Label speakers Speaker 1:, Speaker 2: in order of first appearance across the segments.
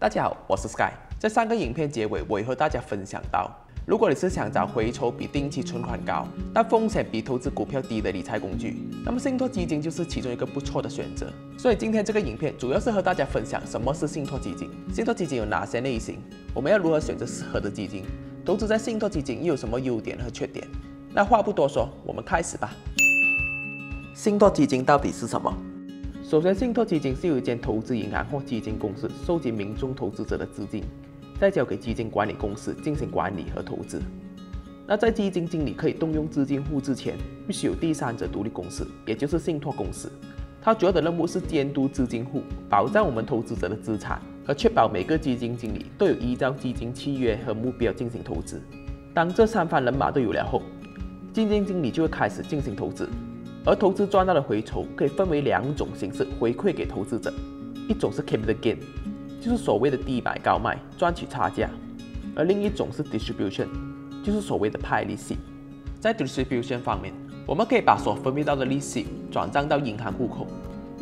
Speaker 1: 大家好，我是 Sky。在上个影片结尾，我也和大家分享到，如果你是想找回酬比定期存款高，但风险比投资股票低的理财工具，那么信托基金就是其中一个不错的选择。所以今天这个影片主要是和大家分享什么是信托基金，信托基金有哪些类型，我们要如何选择适合的基金，投资在信托基金又有什么优点和缺点。那话不多说，我们开始吧。信托基金到底是什么？首先，信托基金是由一间投资银行或基金公司收集民众投资者的资金，再交给基金管理公司进行管理和投资。那在基金经理可以动用资金户之前，必须有第三者独立公司，也就是信托公司。它主要的任务是监督资金户，保障我们投资者的资产，和确保每个基金经理都有依照基金契约和目标进行投资。当这三方人马都有了后，基金经理就会开始进行投资。而投资赚到的回酬可以分为两种形式回馈给投资者，一种是 capital gain，就是所谓的低买高卖赚取差价；而另一种是 distribution，就是所谓的派利息。在 distribution 方面，我们可以把所分配到的利息转账到银行户口，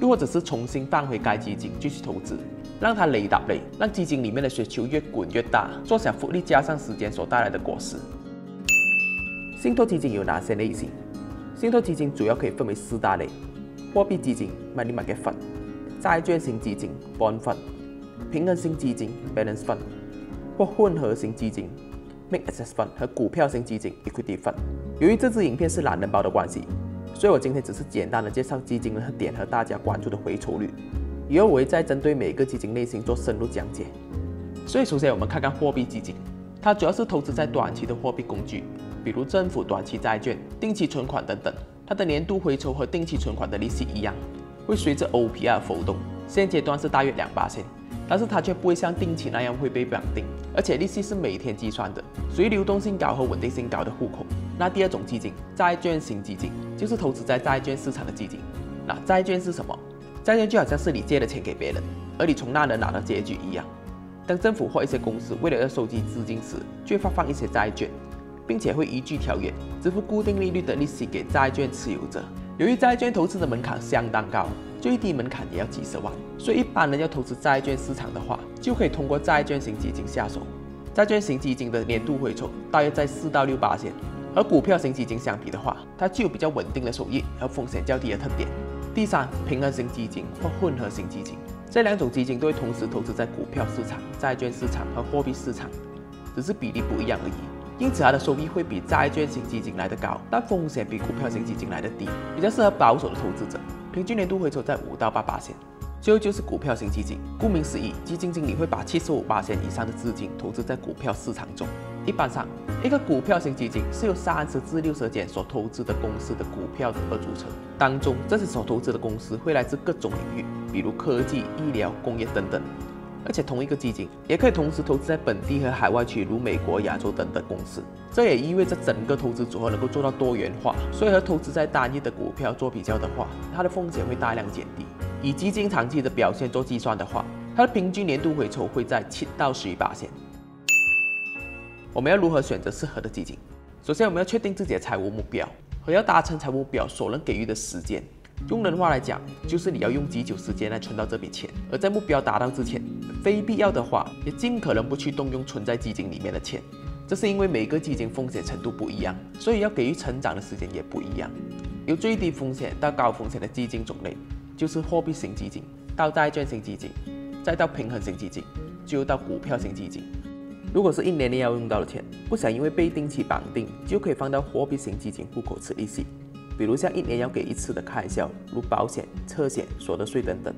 Speaker 1: 又或者是重新放回该基金继续投资，让它累打累，让基金里面的雪球越滚越大，坐享复利加上时间所带来的果实。信托基金有哪些类型？信托基金主要可以分为四大类：货币基金 （Money Market Fund）、债券型基金 （Bond Fund）、平衡型基金 （Balance Fund） 或混合型基金 （Mixed Asset Fund） 和股票型基金 （Equity Fund）。由于这支影片是懒人包的关系，所以我今天只是简单的介绍基金的特点和大家关注的回酬率。以后我会再针对每个基金类型做深入讲解。所以首先我们看看货币基金，它主要是投资在短期的货币工具。比如政府短期债券、定期存款等等，它的年度回酬和定期存款的利息一样，会随着 OPR 浮动。现阶段是大约两八千，但是它却不会像定期那样会被绑定，而且利息是每天计算的，属于流动性高和稳定性高的户口。那第二种基金，债券型基金，就是投资在债券市场的基金。那债券是什么？债券就好像是你借了钱给别人，而你从那人拿到结局一样。当政府或一些公司为了要收集资金时，就会发放一些债券。并且会依据条约支付固定利率的利息给债券持有者。由于债券投资的门槛相当高，最低门槛也要几十万，所以一般人要投资债券市场的话，就可以通过债券型基金下手。债券型基金的年度回酬大约在四到六八千，和股票型基金相比的话，它具有比较稳定的收益和风险较低的特点。第三，平衡型基金或混合型基金，这两种基金都会同时投资在股票市场、债券市场和货币市场，只是比例不一样而已。因此，它的收益会比债券型基金来得高，但风险比股票型基金来得低，比较适合保守的投资者。平均年度回收在五到八八千。最后就是股票型基金，顾名思义，基金经理会把七十五八千以上的资金投资在股票市场中。一般上，一个股票型基金是由三十至六十间所投资的公司的股票而组成，当中这些所投资的公司会来自各种领域，比如科技、医疗、工业等等。而且同一个基金也可以同时投资在本地和海外区，如美国、亚洲等等公司。这也意味着整个投资组合能够做到多元化。所以和投资在单一的股票做比较的话，它的风险会大量减低。以基金长期的表现做计算的话，它的平均年度回酬会在七到十一八线。我们要如何选择适合的基金？首先，我们要确定自己的财务目标和要达成财务目标所能给予的时间。用人话来讲，就是你要用几久时间来存到这笔钱。而在目标达到之前，非必要的话，也尽可能不去动用存在基金里面的钱。这是因为每个基金风险程度不一样，所以要给予成长的时间也不一样。由最低风险到高风险的基金种类，就是货币型基金，到债券型基金，再到平衡型基金，最后到股票型基金。如果是一年内要用到的钱，不想因为被定期绑定，就可以放到货币型基金户口吃利息。比如像一年要给一次的开销，如保险、车险、所得税等等，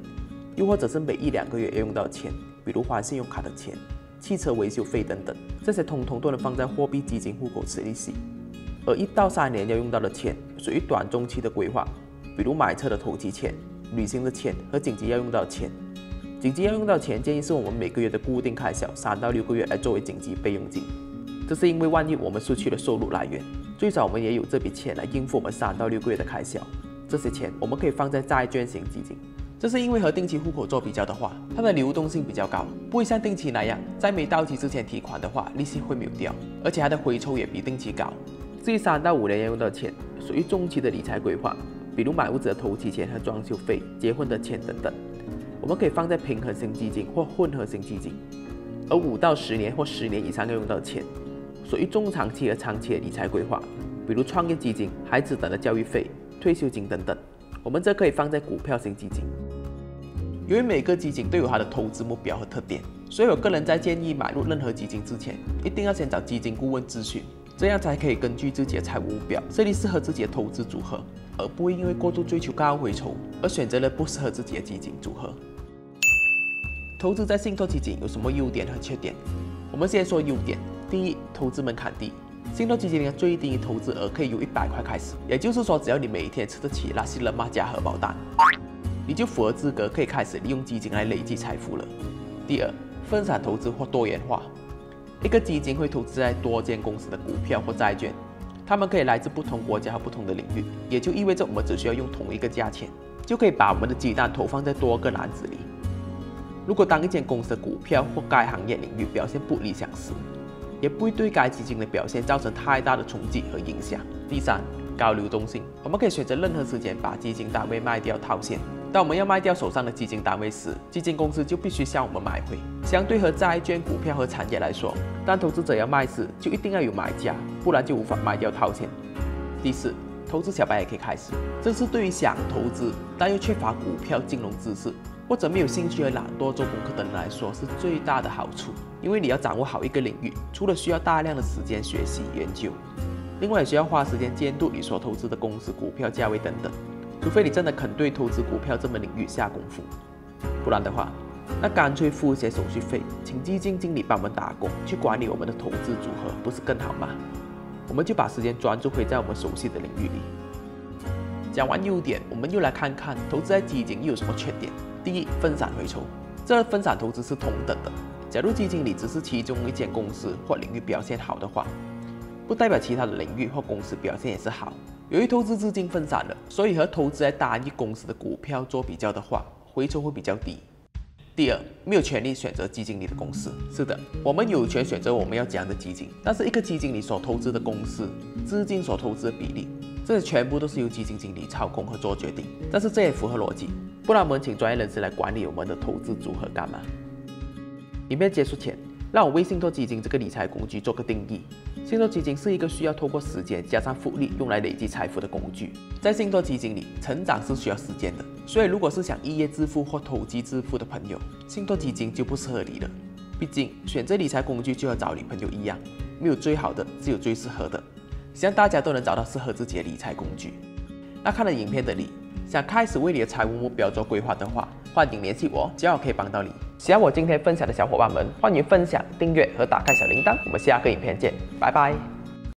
Speaker 1: 又或者是每一两个月要用到钱，比如还信用卡的钱、汽车维修费等等，这些通通都能放在货币基金户口吃利息。而一到三年要用到的钱，属于短中期的规划，比如买车的投机钱、旅行的钱和紧急要用到的钱。紧急要用到钱，建议是我们每个月的固定开销，三到六个月来作为紧急备用金。这是因为万一我们失去了收入来源。最少我们也有这笔钱来应付我们三到六个月的开销。这些钱我们可以放在债券型基金，这是因为和定期户口做比较的话，它的流动性比较高，不会像定期那样在没到期之前提款的话，利息会没有掉，而且它的回抽也比定期高。至于三到五年要用到钱，属于中期的理财规划，比如买屋子的头期钱和装修费、结婚的钱等等。我们可以放在平衡型基金或混合型基金，而五到十年或十年以上要用到的钱，属于中长期和长期的理财规划，比如创业基金、孩子等的教育费、退休金等等，我们则可以放在股票型基金。由于每个基金都有它的投资目标和特点，所以我个人在建议买入任何基金之前，一定要先找基金顾问咨询，这样才可以根据自己的财务目标设立适合自己的投资组合，而不会因为过度追求高回酬而选择了不适合自己的基金组合。投资在信托基金有什么优点和缺点？我们先说优点。第一，投资门槛低，信托基金的最低投资额可以由一百块开始，也就是说，只要你每一天吃得起那些人马加荷包蛋。你就符合资格，可以开始利用基金来累积财富了。第二，分散投资或多元化，一个基金会投资在多间公司的股票或债券，它们可以来自不同国家和不同的领域，也就意味着我们只需要用同一个价钱，就可以把我们的鸡蛋投放在多个篮子里。如果当一间公司的股票或该行业领域表现不理想时，也不会对该基金的表现造成太大的冲击和影响。第三，高流动性，我们可以选择任何时间把基金单位卖掉套现。当我们要卖掉手上的基金单位时，基金公司就必须向我们买回。相对和债券、股票和产业来说，当投资者要卖时，就一定要有买家，不然就无法卖掉套现。第四，投资小白也可以开始，这是对于想投资但又缺乏股票金融知识，或者没有兴趣和懒惰做功课的人来说是最大的好处。因为你要掌握好一个领域，除了需要大量的时间学习研究，另外也需要花时间监督你所投资的公司股票价位等等。除非你真的肯对投资股票这门领域下功夫，不然的话，那干脆付一些手续费，请基金经理帮我们打工，去管理我们的投资组合，不是更好吗？我们就把时间专注回在我们熟悉的领域里。讲完优点，我们又来看看投资在基金又有什么缺点。第一，分散回抽。这分散投资是同等的。假如基金里只是其中一间公司或领域表现好的话，不代表其他的领域或公司表现也是好。由于投资资金分散了，所以和投资在单一公司的股票做比较的话，回抽会比较低。第二，没有权利选择基金里的公司。是的，我们有权选择我们要讲的基金，但是一个基金里所投资的公司资金所投资的比例，这些全部都是由基金经理操控和做决定。但是这也符合逻辑，不然我们请专业人士来管理我们的投资组合干嘛？影片结束前。让我为信托基金这个理财工具做个定义。信托基金是一个需要透过时间加上复利用来累积财富的工具。在信托基金里，成长是需要时间的，所以如果是想一夜致富或投机致富的朋友，信托基金就不适合你了。毕竟选择理财工具就要找女朋友一样，没有最好的，只有最适合的。希望大家都能找到适合自己的理财工具。那看了影片的你，想开始为你的财务目标做规划的话，欢迎联系我，只要我可以帮到你。喜欢我今天分享的小伙伴们，欢迎分享、订阅和打开小铃铛。我们下个影片见，拜拜。